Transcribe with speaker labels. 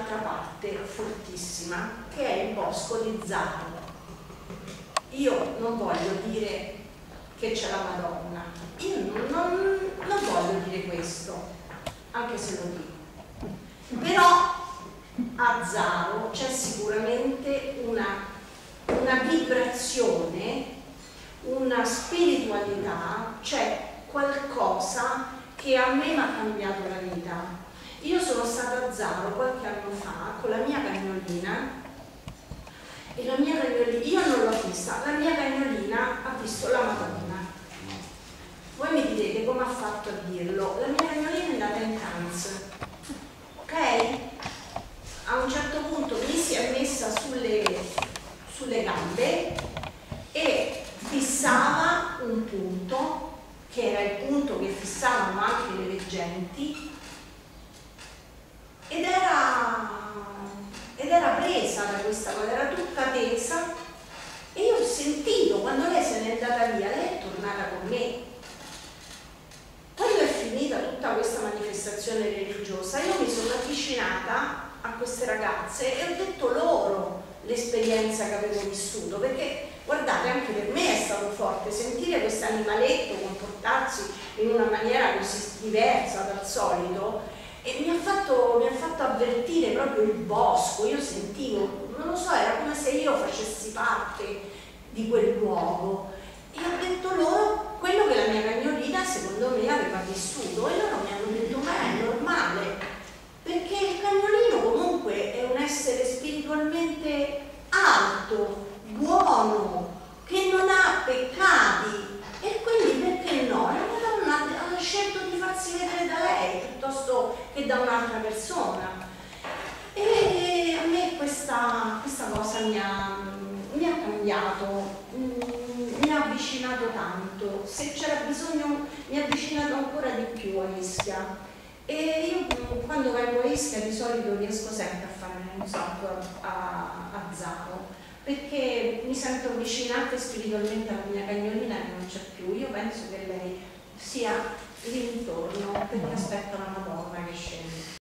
Speaker 1: un'altra parte fortissima che è il bosco di Zaro. Io non voglio dire che c'è la Madonna, io non, non voglio dire questo, anche se lo dico. Però a Zaro c'è sicuramente una, una, vibrazione, una spiritualità, c'è cioè qualcosa che a me mi ha cambiato la vita io sono stata a Zaro qualche anno fa con la mia cagnolina e la mia cagnolina, io non l'ho vista, la mia cagnolina ha visto la Madonna. Voi mi direte come ha fatto a dirlo? La mia cagnolina è andata in trance, ok? A un certo punto mi si è messa sulle, sulle gambe e fissava un punto che era il punto che fissavano anche le veggenti ed era, ed era presa da questa cosa, era tutta tesa e io ho sentito quando lei se n'è andata via, lei è tornata con me. Quando è finita tutta questa manifestazione religiosa, io mi sono avvicinata a queste ragazze e ho detto loro l'esperienza che avevo vissuto, perché guardate anche per me è stato forte sentire questo animaletto comportarsi in una maniera così diversa dal solito e mi ha, fatto, mi ha fatto avvertire proprio il bosco, io sentivo, non lo so, era come se io facessi parte di quel luogo e ho detto loro quello che la mia cagnolina secondo me aveva vissuto e loro mi hanno detto ma è normale perché il cagnolino comunque è un essere spiritualmente alto, buono, che non ha peccati e quindi perché no? La donna ha scelto di farsi vedere da lei piuttosto che da un'altra persona. E a me questa, questa cosa mi ha, mi ha cambiato, avvicinato tanto. Se c'era bisogno mi ha avvicinato ancora di più a Ischia. E io quando vengo a Ischia di solito riesco sempre a fare un salto a, a, a Zaro perché mi sento avvicinata spiritualmente alla mia cagnolina che non c'è più. Io penso che lei sia lì intorno perché aspetta la Madonna che scende.